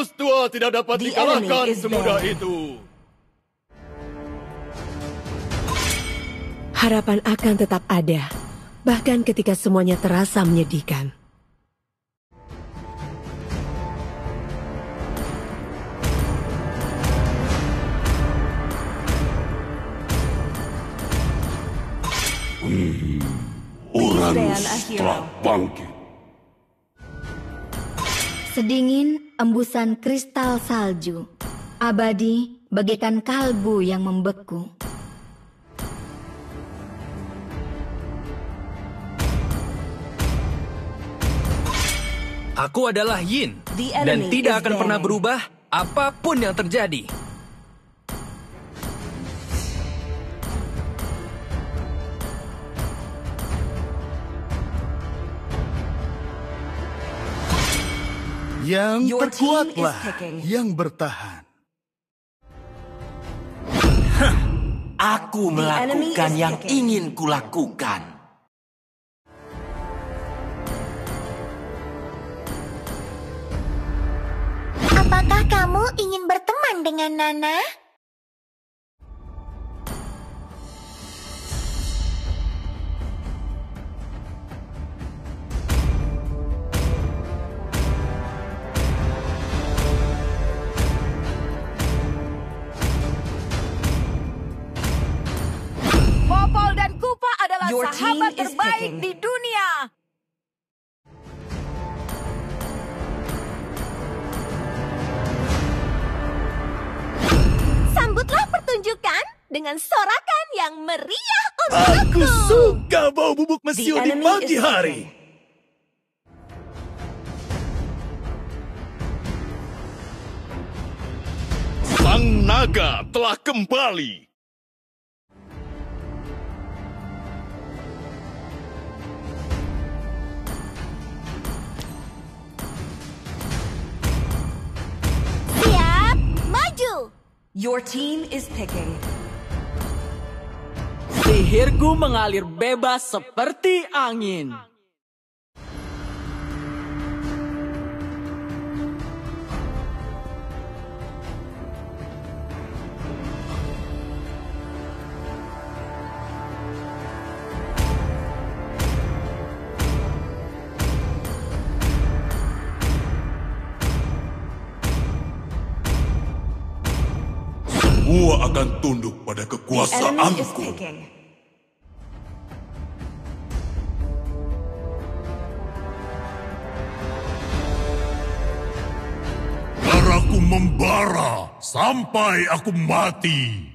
Musuh tua tidak dapat The dikalahkan semudah there. itu. Harapan akan tetap ada, bahkan ketika semuanya terasa menyedihkan. Uranus a hero. telah bangkit. Sedingin embusan kristal salju. Abadi bagaikan kalbu yang membeku. Aku adalah Yin dan tidak akan pernah berubah apa pun yang terjadi. Yang terkuatlah yang bertahan. Aku melakukan yang ingin kulakukan. Apakah kamu ingin berteman dengan Nana? Kupa adalah Your sahabat terbaik di dunia. Sambutlah pertunjukan dengan sorakan yang meriah Aku suka bau bubuk mesiu di pagi hari. Sang naga telah kembali. Your team is picking. Sihirku mengalir bebas seperti angin. Semua akan tunduk pada kekuasaanku. Darahku membara sampai aku mati.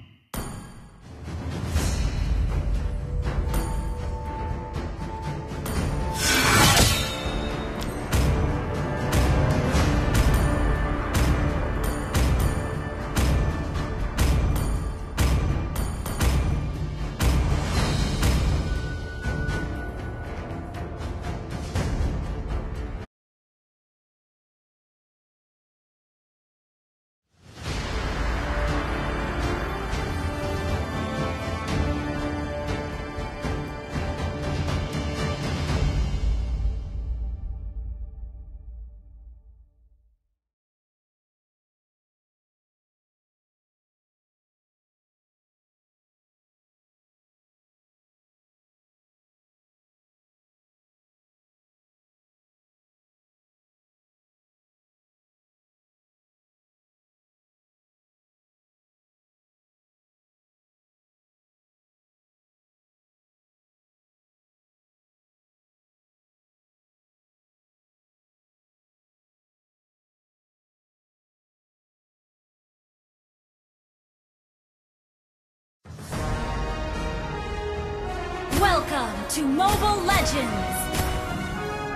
Welcome to Mobile Legends.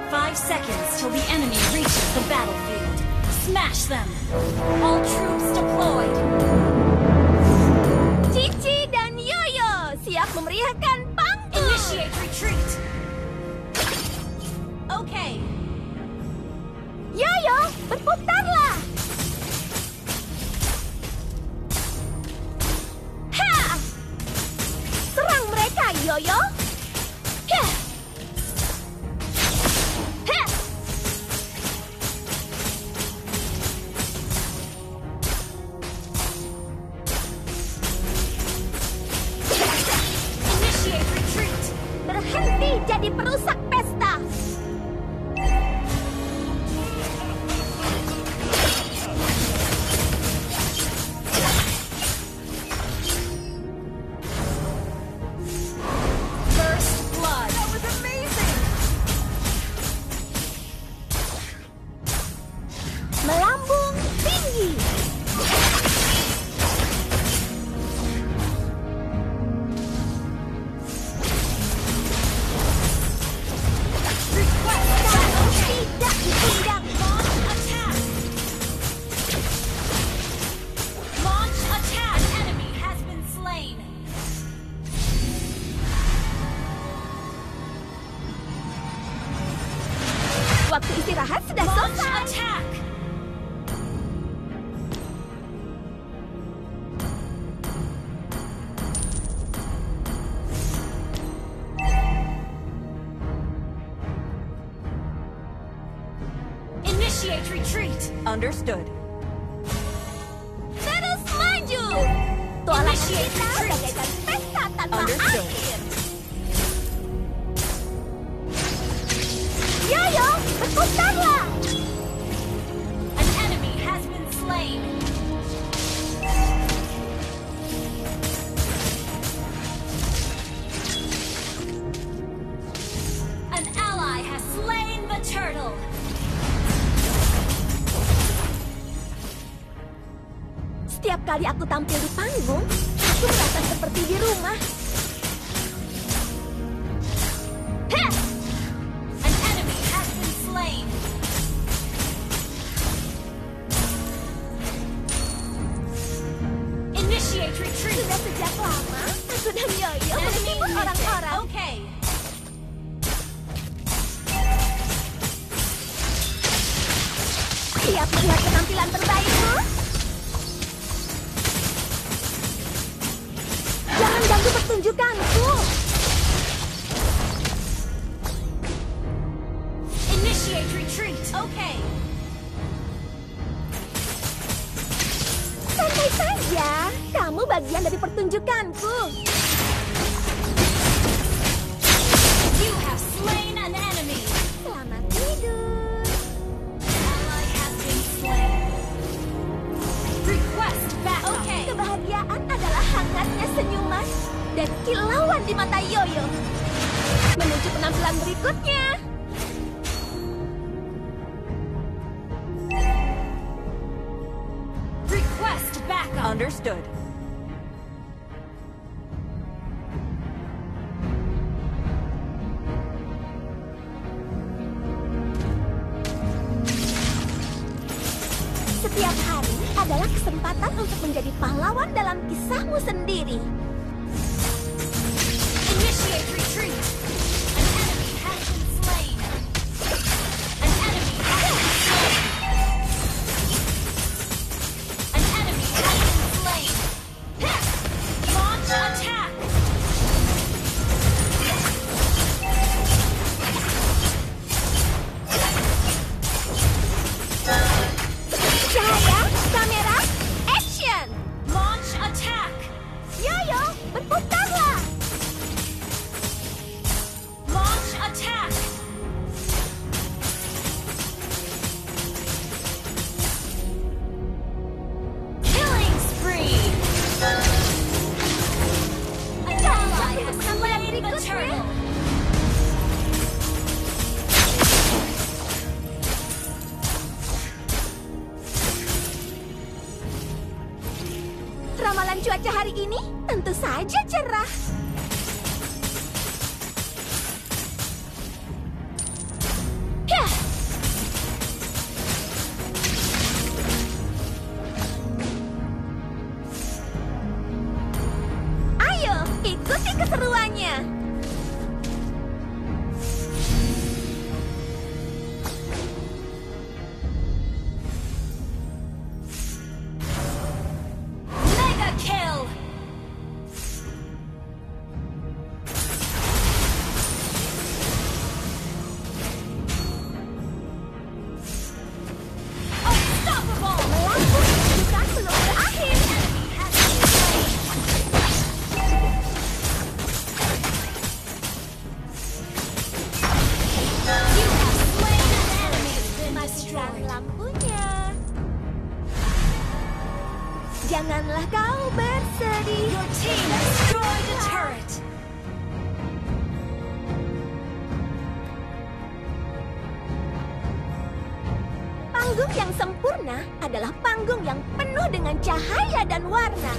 Five seconds till the enemy reaches the battlefield. Smash them. All troops deployed. Cici dan Yoyo siap memeriahkan panggung. Initiate retreat. Okay. Yoyo, berputarlah. perusak Pop, is it a husband? Setiap kali aku tampil di panggung, aku merasa seperti di rumah. Okay. Santai saja. Kamu bagian dari pertunjukanku. You have slain an enemy. Selamat tidur. Ally has been slain. Request back. Okay. Kebahagiaan adalah hangatnya senyuman dan kilauan di mata Yoyo. Menuju penampilan berikutnya. Understood. Setiap hari adalah kesempatan untuk menjadi pahlawan dalam kisahmu sendiri. Panggung yang sempurna adalah panggung yang penuh dengan cahaya dan warna.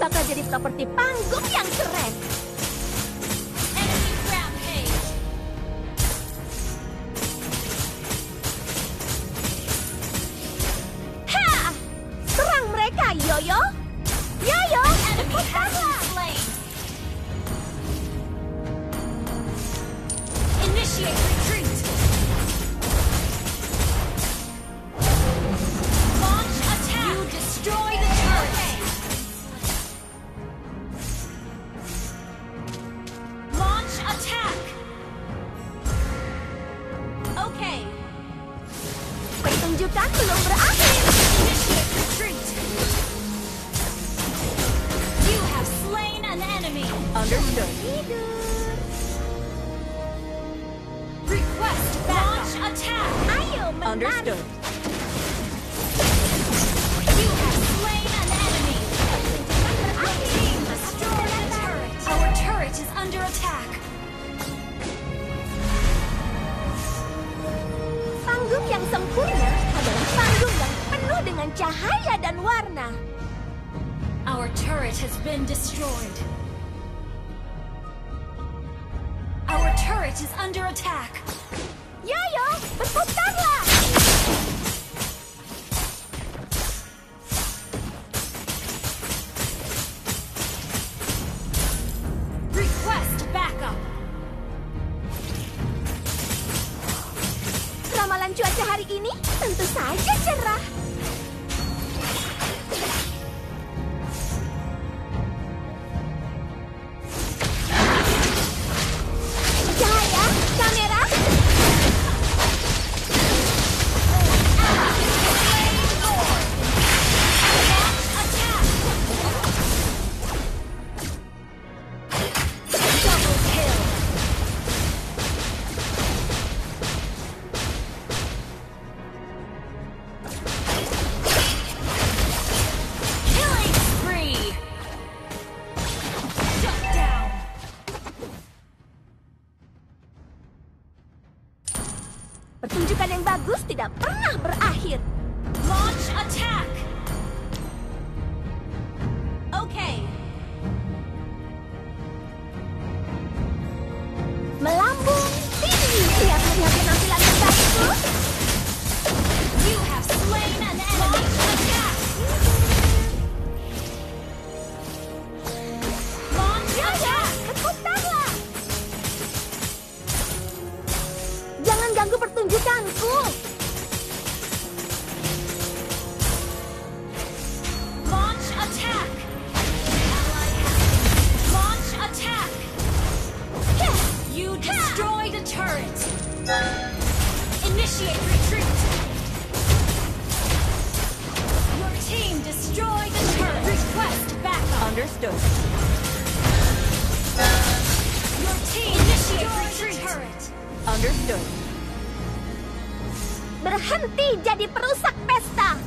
Bakal jadi properti panggung yang keren. Understood. Request launch attack. Understood. You have slain an enemy. Your team destroyed a turret. Our turret is under attack. Panggung yang sempurna adalah panggung yang penuh dengan cahaya dan warna. Our turret has been destroyed. Turret is under attack. Berputarlah. Request backup. Ramalan cuaca hari ini tentu saja cerah. Initiate retreat. Your team destroyed a turret. Request backup. Understood. Your team initiate retreat. Turret. Understood. Berhenti jadi perusak pesta.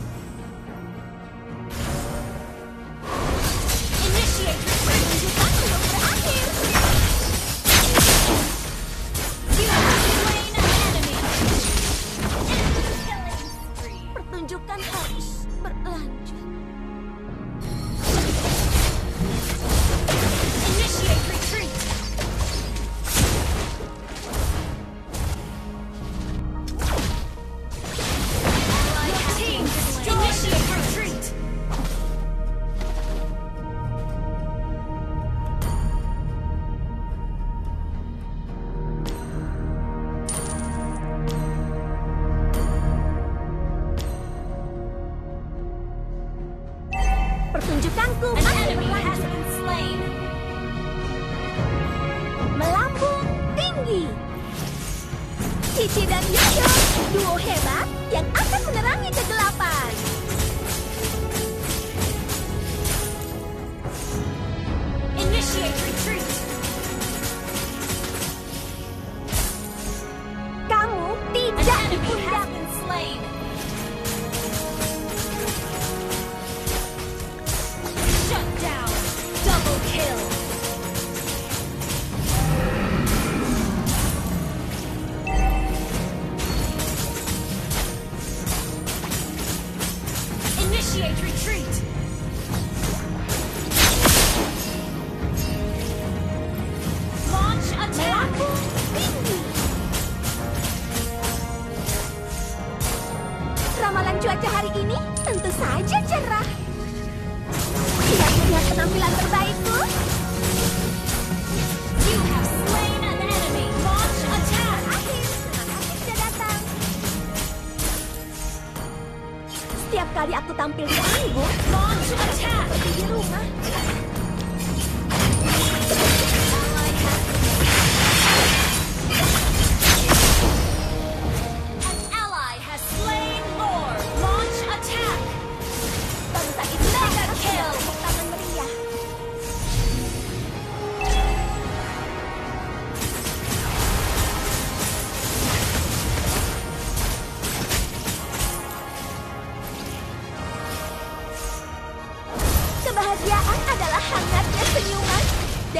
tampil sa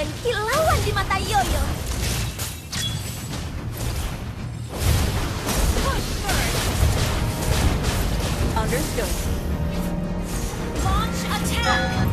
dan kilauan di mata Yoyo. Understood. Launch attack!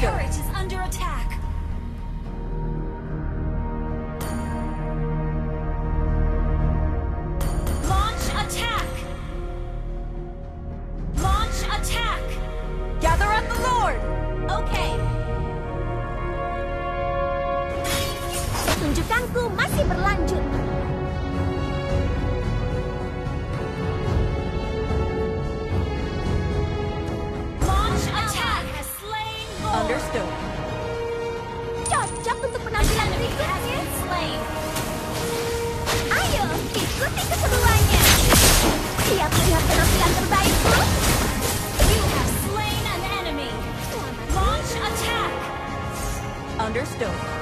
Let's. Cocok untuk penampilan berikutnya. Ayo, ikuti keseruannya. Siap melihat penampilan terbaikku? You have slain an enemy. Launch attack. Understood.